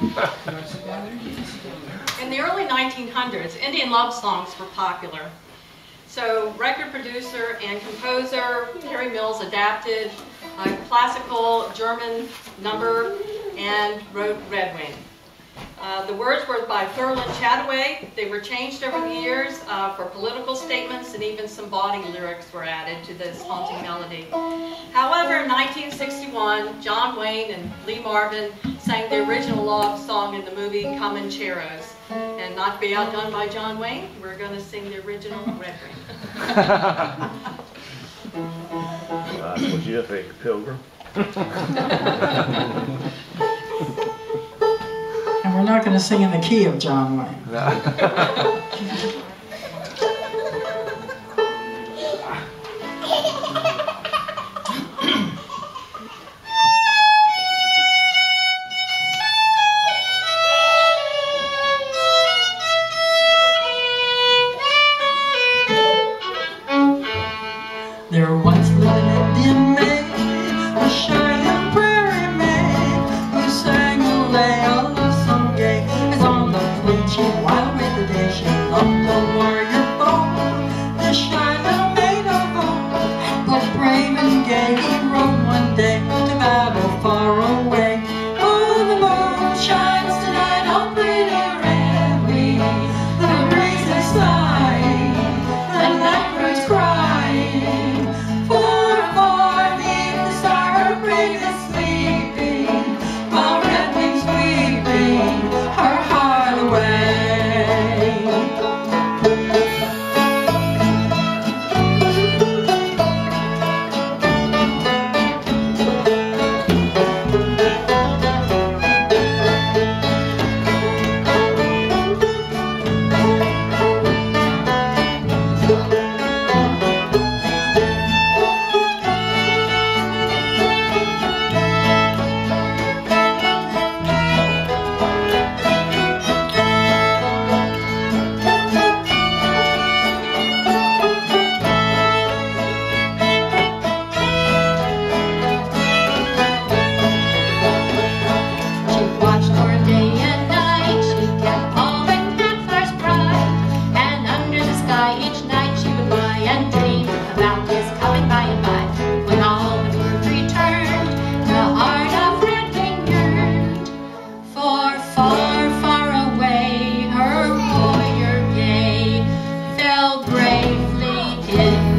In the early 1900s, Indian love songs were popular. So record producer and composer Kerry Mills adapted a classical German number and wrote Red Wing. Uh, the words were by Thurland Chattaway. They were changed over the years uh, for political statements and even some bawdy lyrics were added to this haunting melody. However, in 1961, John Wayne and Lee Marvin sang the original love song in the movie Comancheros. And not to be outdone by John Wayne, we're going to sing the original Red Wing. uh, what do you think, Pilgrim? And we're not going to sing in the key of John Wayne. There Come on. Bravely